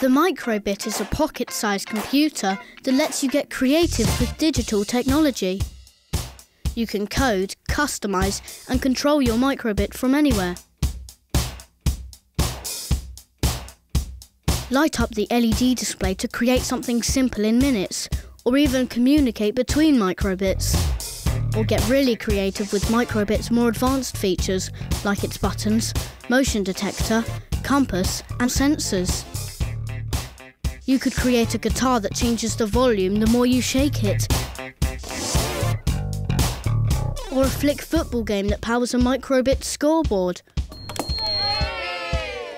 The microbit is a pocket sized computer that lets you get creative with digital technology. You can code, customise, and control your microbit from anywhere. Light up the LED display to create something simple in minutes, or even communicate between microbits. Or get really creative with microbit's more advanced features, like its buttons, motion detector, compass, and sensors. You could create a guitar that changes the volume the more you shake it. Or a flick football game that powers a microbit scoreboard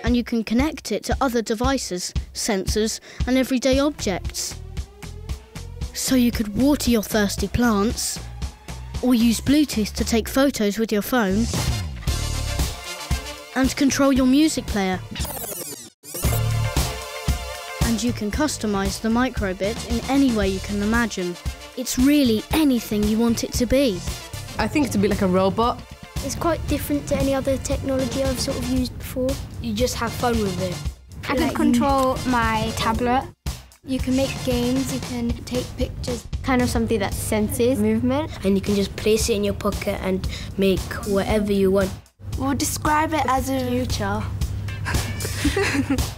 and you can connect it to other devices, sensors, and everyday objects. So you could water your thirsty plants, or use Bluetooth to take photos with your phone, and control your music player. And you can customise the microbit in any way you can imagine. It's really anything you want it to be. I think it's a bit like a robot. It's quite different to any other technology I've sort of used before. You just have fun with it. I can control my tablet. You can make games, you can take pictures. Kind of something that senses movement. And you can just place it in your pocket and make whatever you want. We'll describe it as a future.